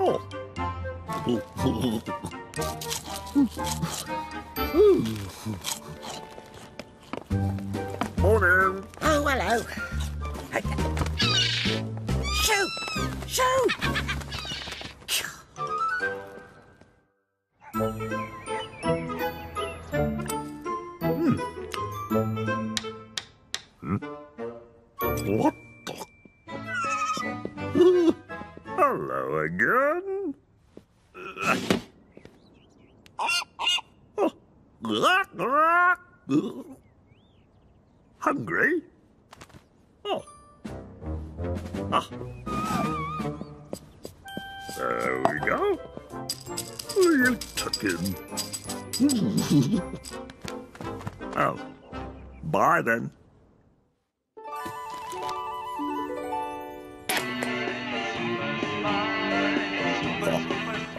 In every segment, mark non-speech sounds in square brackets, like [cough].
Oh. Hungry? Oh. Ah. There we go. You took him. oh. Bye then.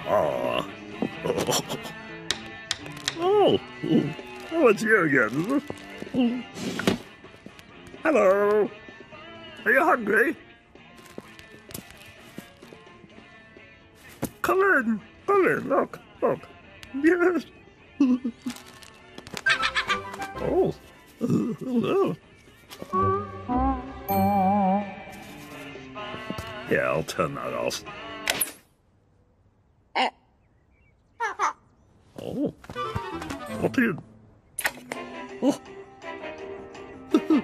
Oh. [laughs] Oh. [laughs] Oh, it's you again. Hello. Are you hungry? Come in. Come in. Look. Look. Yes. oh. Hello. Yeah, I'll turn that off. Uh. Oh. What do you... Oh. [laughs]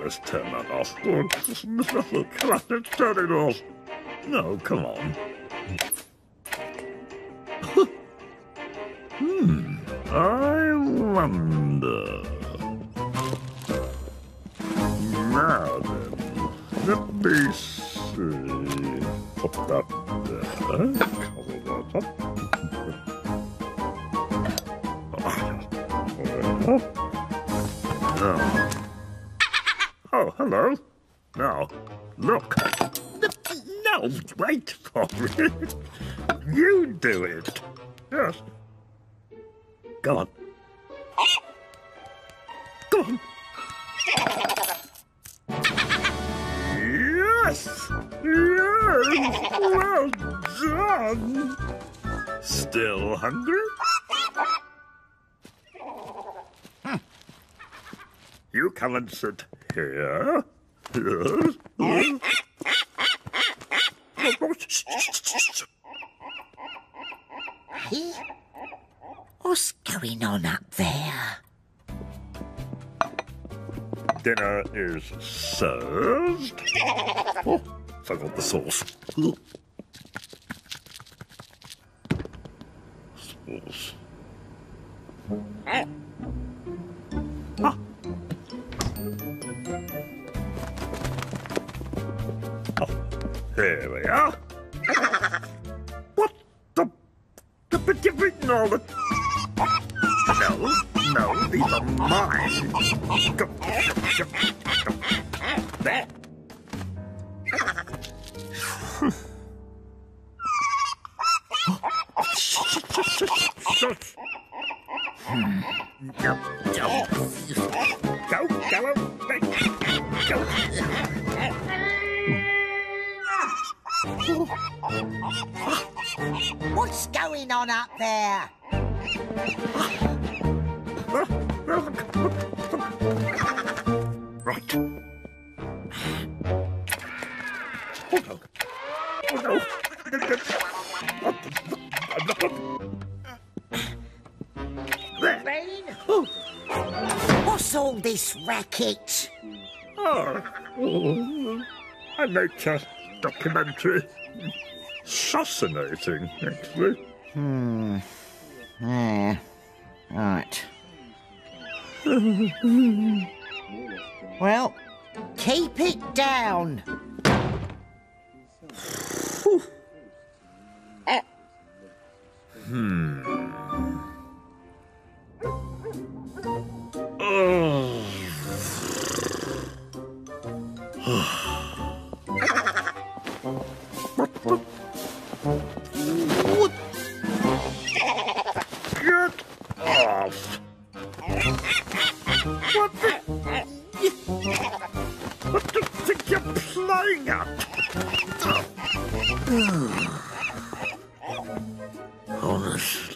Let's turn that off. Come on, let's turn it off. No, come on. [laughs] hmm, I wonder... Now then, let me see. Put that there. Cover that up. Now. Oh, hello. Now, look. No, wait for it. [laughs] You do it. Yes. Go on. Go on. Yes! Yes! Well done! Still hungry? You come and sit here. Yes. What's going on up there? Dinner is served. Oh, forgot the sauce. Sauce. Here we are. What the? the but you've eaten all the. No, no, these are mine. There. Up there? Right. Oh no. Oh no. There. Rain? What's all this racket? Oh. A nature documentary. Fascinating, actually. Yeah. Alright. well, keep it down. Get off! What course.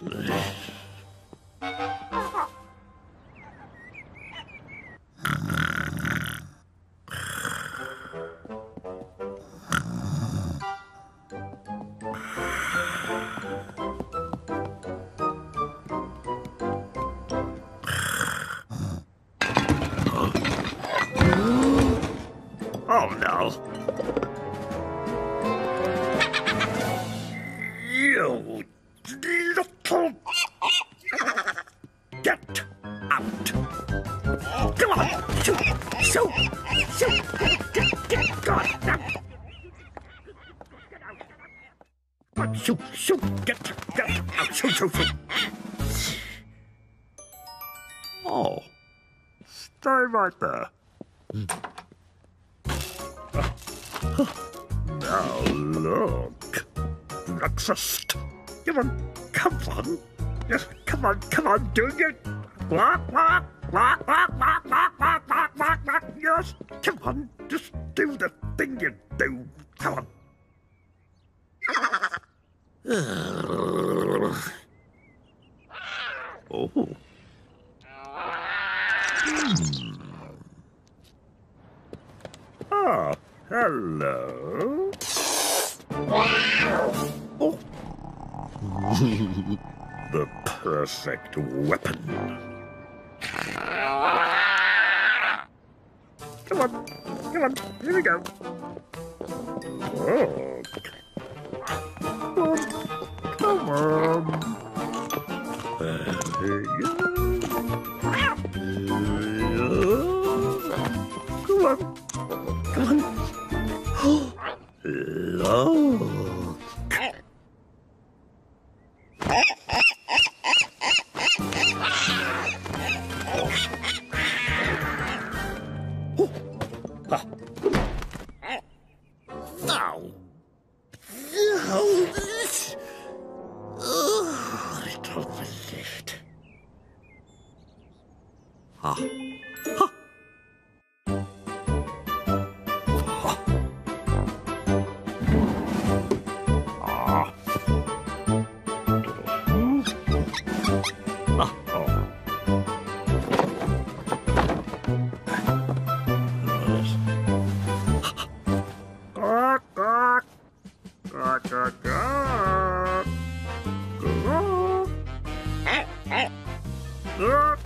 Out. Shoot. Shoot. Get, get ah, out. Shoot, shoot, shoot. Oh. Stay right there. Now look. Breakfast. Come on, come on. Yes, come on, come on, do it. Walk, walk, walk, walk, walk, walk, walk, walk, walk, walk. Yes, come on, just do the thing you do. Come on. Oh. Ah, hello. Oh. [laughs] the perfect weapon. Yes.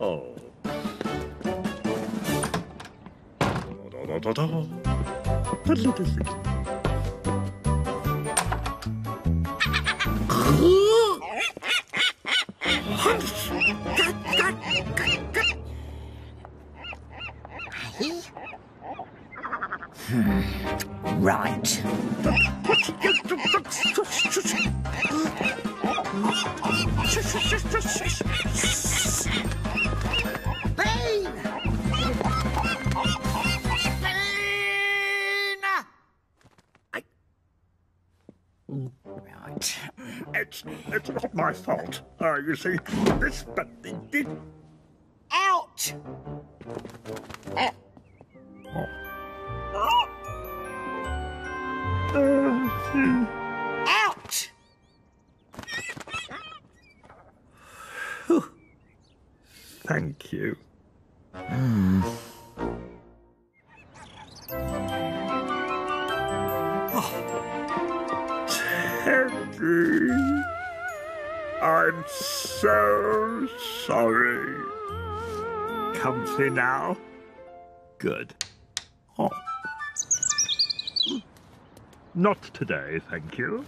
Oh. Da, da, da, da. Right. Pain! Pain! Right. It's, it's not my fault. Uh, you see, this, but it did. Out! Uh, Out! thank you. Oh. I'm so sorry. Comfy now? Good. Oh. Not today, thank you.